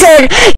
Jackson.